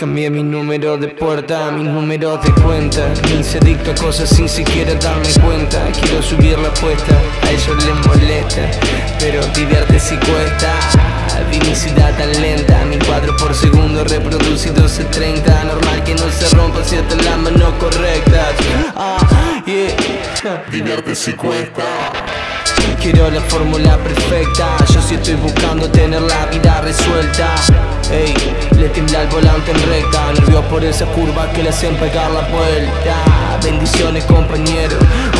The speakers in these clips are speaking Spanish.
Cambié mi número de puerta, mis números de cuenta. Me hice adicto a cosas sin siquiera darme cuenta. Quiero subir la apuesta, a ellos les molesta. Pero divierte si cuesta. Vinicidad tan lenta, mi cuadro por segundo reproducido se 30 manos correctas. Ah, yeah. Divierte si cuesta. Quiero la fórmula perfecta. Yo sí estoy buscando tener la vida resuelta. Ey, le tiembla el volante en recta. Nervio por esa curva que le hacen pegar la vuelta. Bendiciones compañero.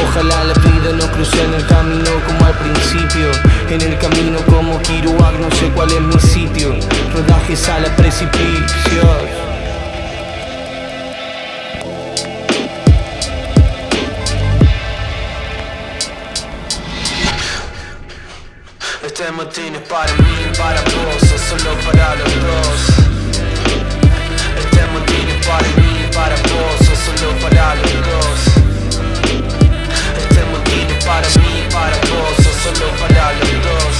Ojalá la vida no cruce en el camino como al principio. En el camino como Kiruak no sé cuál es mi sitio. Rodajes a la precipicios Este motín es para mí, para vos, o solo para los dos. Este motín es para mí, para vos, o solo para los dos. Este motín es para mí, para vos, o solo para los dos.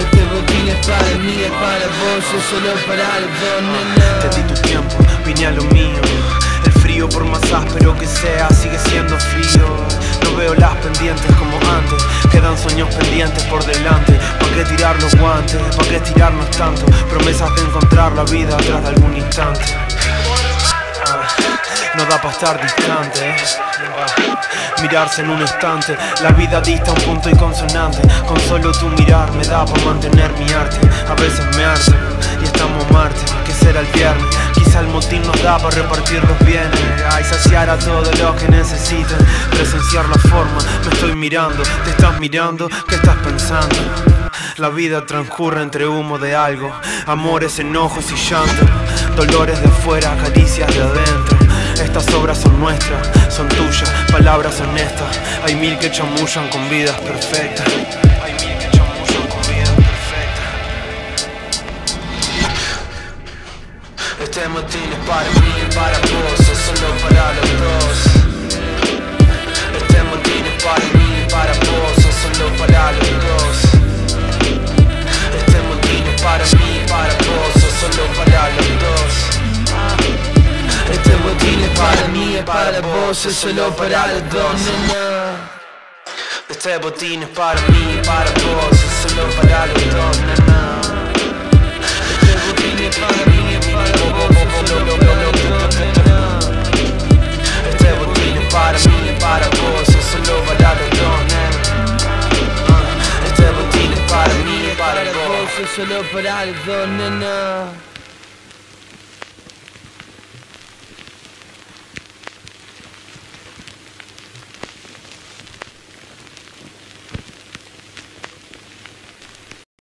Este botín es para mí, para vos, o solo para los dos. Te di tu tiempo, vine a lo mío. Por más áspero que sea sigue siendo frío. No veo las pendientes como antes, quedan sueños pendientes por delante. ¿Para qué tirar los guantes? ¿Para qué tirarnos tanto? Promesas de encontrar la vida tras de algún instante. Ah, no da para estar distante. eh. Ah, mirarse en un instante, la vida dista un punto y consonante. Con solo tu mirar me da para mantener mi arte. A veces me harto y estamos Marte. ¿Qué será el viernes? Quizá el motín nos da para repartir los bienes. Ay, saciar a todo lo que necesitan. Presenciar la forma, me estoy mirando, te estás mirando, ¿qué estás pensando? La vida transcurre entre humo de algo, amores, enojos y llanto, dolores de fuera, caricias de adentro. Estas obras son nuestras, son tuyas, palabras honestas. Hay mil que chamullan con vidas perfectas. Este motín es para mí, para vos, solo para los dos. Este motín es para mí, para vos, solo para los dos. Este motín es para mí, para vos, solo para los dos. Este motín es para mí, es para vos, solo para los dos. Este botín es para mí, para vos, solo para los dos, O solo para los dos, nena.